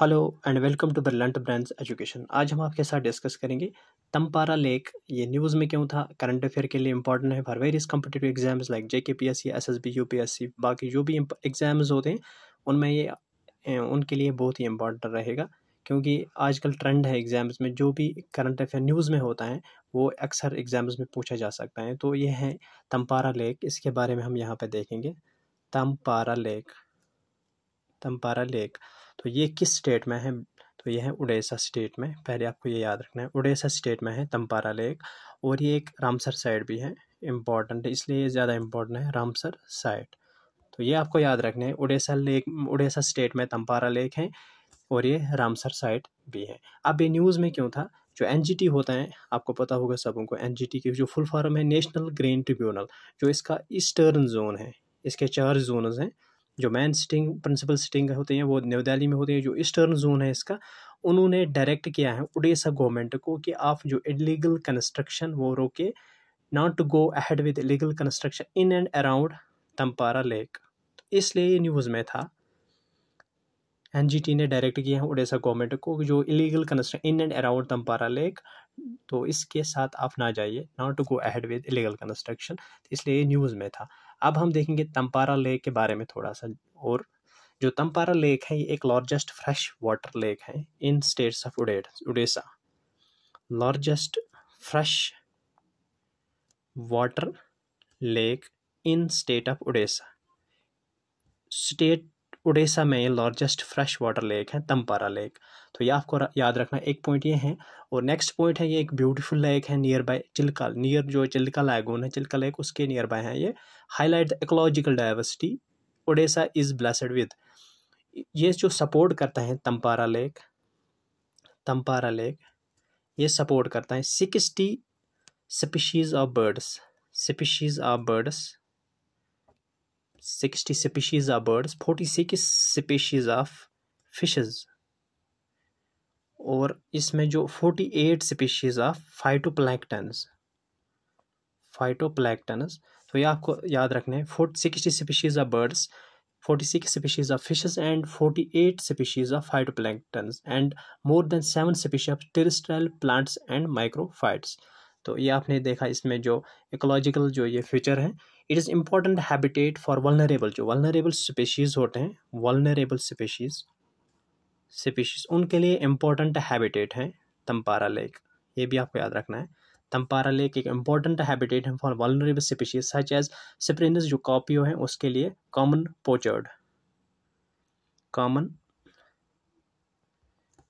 Hello and welcome to brilliant brands education. आज हम आपके साथ डिस्कस करेंगे, तंपारा लेक, ये न्यूज़ में क्यों था, करंट अफेयर के लिए इंपॉर्टेंट है for various competitive exams like J K P S C S S B U P S C बाकी जो भी एग्ज़ाम्स होते हैं, उनमें ये उनके लिए बहुत ही इंपॉर्टेंट रहेगा, क्योंकि आजकल ट्रेंड है एग्ज़ाम्स में, जो भी करंट अफेयर न्यूज़ में होता है, वो अक्सर एग्ज़ाम्स में पूछा जा सकता है। तो ये है तंपारा लेक, इसके बारे में हम यहाँ पर देखेंगे। Tampara lake Tampara lake. तो ये किस स्टेट में है? तो ये है उड़ीसा स्टेट में। पहले आपको ये याद रखना है। उड़ीसा स्टेट में है तंपारा लेक और ये एक रामसर साइड भी है। इंपॉर्टेंट इसलिए ये ज़्यादा इम्पोर्टेंट है रामसर साइड तो ये आपको याद रखना है उड़ीसा लेक उड़ीसा स्टेट में तंपारा लेक है और ये रामसर साइड भी है। अब ये न्यूज़ में क्यों था? जो एनजीटी होता है, आपको पता होगा सबों को एन की जो फुल फॉर्म है नेशनल ग्रीन ट्रिब्यूनल जो इसका ईस्टर्न जोन है, इसके चार जोनस हैं। जो मैन सिटिंग प्रिंसिपल सिटिंग होते हैं, वो न्यू दिल्ली में होते हैं, जो ईस्टर्न जोन है इसका, उन्होंने डायरेक्ट किया है उड़ीसा गवर्नमेंट को कि आप जो इलीगल कंस्ट्रक्शन वो रोके not to go ahead with illegal construction in and around Tampara lake इसलिए ये न्यूज़ में था। एनजीटी ने डायरेक्ट किया है उड़ीसा गवर्नमेंट को जो illegal construction in and around Tampara lake तो इसके साथ आप ना जाइए not to go ahead with illegal construction इसलिए ये न्यूज़ में था। अब हम देखेंगे तंपारा लेक के बारे में थोड़ा सा और जो तंपारा लेक है, ये एक लार्जेस्ट फ्रेश वाटर लेक है in states of उडे Orissa largest fresh water lake in state of Orissa state Orissa में ये लार्जेस्ट फ्रेश वाटर लेक है तंपारा लेक तो ये आपको याद रखना, एक पॉइंट ये है, और नेक्स्ट पॉइंट है, ये एक ब्यूटीफुल लेक है नियर बाय चिल्का नियर जो चिल्का लैगून है, चिल्का लेक उसके नियर बाय है ये। Highlight the ecological diversity Orissa is blessed with ये जो सपोर्ट करता है तंपारा लेक तंपारा लेक ये सपोर्ट करता है sixty species of birds species of birds sixty species of birds forty six species of fishes और इसमें जो forty eight species of phytoplanktons phytoplanktons तो ये आपको याद रखना है forty sixty species of birds forty six species of fishes and forty eight species of phytoplanktons and more than seven species of terrestrial plants and microphytes तो ये आपने देखा इसमें जो इकोलॉजिकल जो ये फीचर है it is important habitat for vulnerable जो वलनरेबल स्पेशीज़ होते हैं वलनरेबल स्पेशीज़ स्पीशीज़ उनके लिए इम्पोर्टेंट हैबिटेट है तंपारा लेक ये भी आपको याद रखना है। तंपारा लेक एक इंपॉर्टेंट हैबिटेट है for vulnerable species such as cyprinus जो कॉपियो है, उसके लिए कॉमन पोचर्ड कॉमन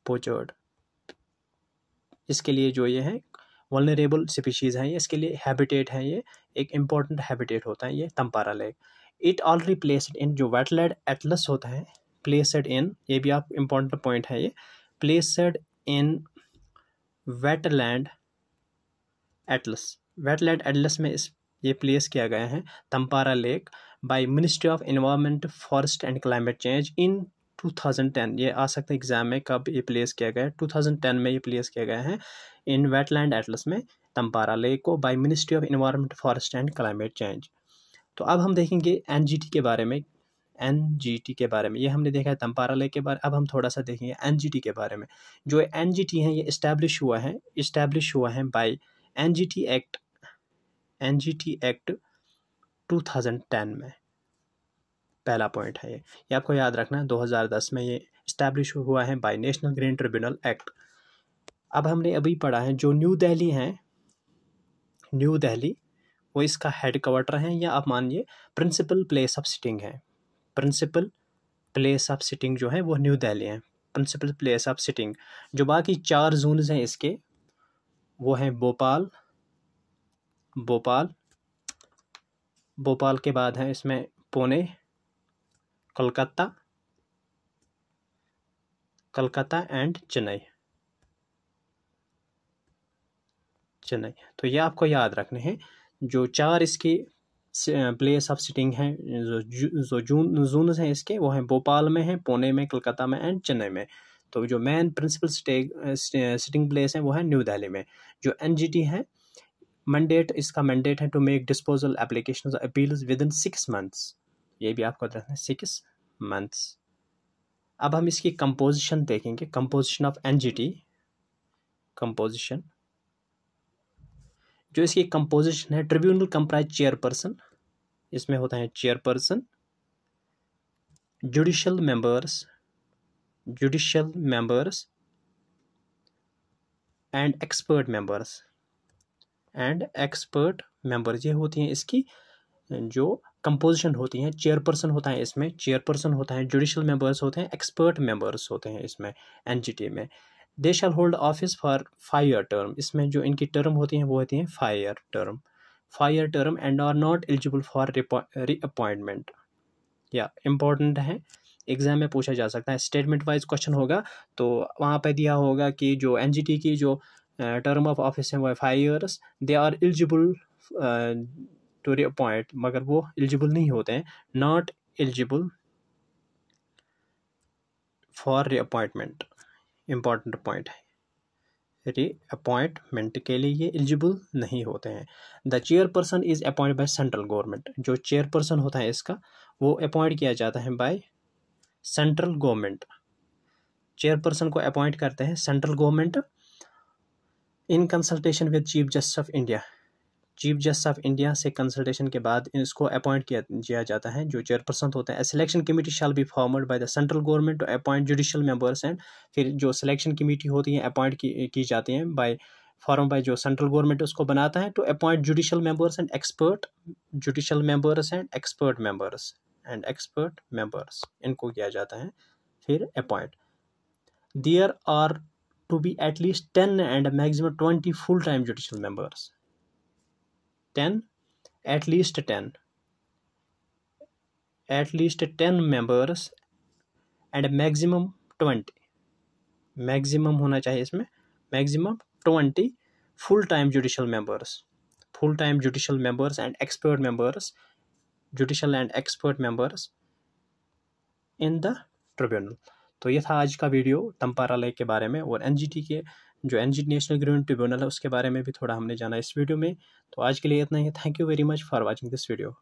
पोचर्ड इसके लिए जो ये है वलनरेबल स्पीशीज़ हैं ये, इसके लिए हैबिटेट हैं ये, एक इंपॉर्टेंट हैबिटेट होता है ये Tampara lake it already placed in जो वेटलैंड एटलस होता है प्लेसड इन ये भी आप इंपॉर्टेंट पॉइंट है ये placed in wetland atlas wetland atlas में इस, ये प्लेस किया गया है Tampara lake by ministry of environment forest and climate change in 2010 ये आ सकता है एग्ज़ाम में कब ये प्लेस किया गया है। 2010 में ये प्लेस किया गया है इन वेटलैंड एटलस में तंपारा लेक को by ministry of environment forest and climate change तो अब हम देखेंगे एनजीटी के बारे में एनजीटी के बारे में। ये हमने देखा है तंपारा लेक के बारे अब हम थोड़ा सा देखेंगे एनजीटी के बारे में। जो एन है, ये इस्टेब्लिश हुआ है इस्टेब्लिश हुआ है by an act NGT act 2010 में। पहला पॉइंट है ये। ये आपको याद रखना है 2010 में ये इस्टेब्लिश हुआ है by national green tribunal act अब हमने अभी पढ़ा है, जो न्यू दिल्ली हैं न्यू दिल्ली वो इसका हेड क्वार्टर है या आप मानिए प्रिंसिपल प्लेस ऑफ़ सिटिंग है। प्रिंसिपल प्लेस ऑफ़ सिटिंग जो है, वो न्यू दिल्ली है। प्रिंसिपल प्लेस ऑफ़ सिटिंग जो बाकी चार जोन हैं इसके, वो हैं भोपाल भोपाल भोपाल के बाद हैं इसमें पुणे कलकत्ता कलकत्ता एंड चेन्नई। चेन्नई। तो ये आपको याद रखने हैं, जो चार इसकी प्लेस ऑफ़ सिटिंग हैं, जो जून जून हैं इसके, वो हैं भोपाल में हैं, पुणे में, कलकत्ता में एंड चेन्नई में। तो जो मेन प्रिंसिपल सिटिंग प्लेस हैं, वो है न्यू दिल्ली में। जो एनजीटी है मैंडेट इसका मैंडेट है to make disposal application appeals within six months ये भी आपको रखना है सिक्स मंथ्स अब हम इसकी कंपोजिशन देखेंगे कंपोजिशन ऑफ़ एनजीटी कंपोजिशन जो इसकी कंपोजिशन है ट्रिब्यूनल कंप्राइज चेयरपर्सन इसमें होता है chairperson judicial members judicial members and expert members and expert members ये होती हैं इसकी जो कंपोजिशन होती हैं चेयरपर्सन होता है इसमें चेयरपर्सन होता है जुडिशल मेंबर्स होते हैं एक्सपर्ट मेंबर्स होते हैं इसमें एनजीटी में। They shall hold office for five term इसमें जो इनकी टर्म होती हैं, वो होती हैं five year term five year term and are not eligible for reappointment या इम्पोर्टेंट है। एग्ज़ाम में पूछा जा सकता है। स्टेटमेंट वाइज क्वेश्चन होगा तो वहाँ पे दिया होगा कि जो एनजीटी की जो टर्म ऑफ़ ऑफ़िस है, वो five years they are eligible to reappoint मगर वो एलिजिबल नहीं होते हैं not eligible for reappointment important point है। रीअपॉइंटमेंट के लिए ये एलिजिबल नहीं होते हैं। The chairperson is appoint by central government जो चेयरपर्सन होता है इसका, वो अपॉइंट किया जाता है बाय सेंट्रल गवर्नमेंट चेयरपर्सन को अपॉइंट करते हैं central government in consultation with chief justice of India chief justice of India से कंसल्टेशन के बाद इसको अपॉइंट किया किया जाता है जो चेयरपर्सन होते हैं। Selection committee shall be formed by the central government to appoint judicial members and फिर जो सिलेक्शन कमेटी होती है अपॉइंट की, की जाती हैं बाय फॉर्म बाय जो सेंट्रल गवर्नमेंट उसको बनाता है to appoint judicial members and expert judicial members and expert members and expert members इनको किया जाता है फिर appoint there are be at least 10 and a maximum 20 full-time judicial members 10 at least 10 at least 10 members a maximum 20 maximum होना चाहिए इसमें। Maximum twenty full time judicial members full time judicial members and expert members judicial and expert members in the tribunal तो ये था आज का video Tampara lake के बारे में और एनजीटी के जो एनजीटी नेशनल ग्रीन ट्रिब्यूनल है उसके बारे में भी थोड़ा हमने जाना इस वीडियो में। तो आज के लिए इतना ही। Thank you very much for watching this video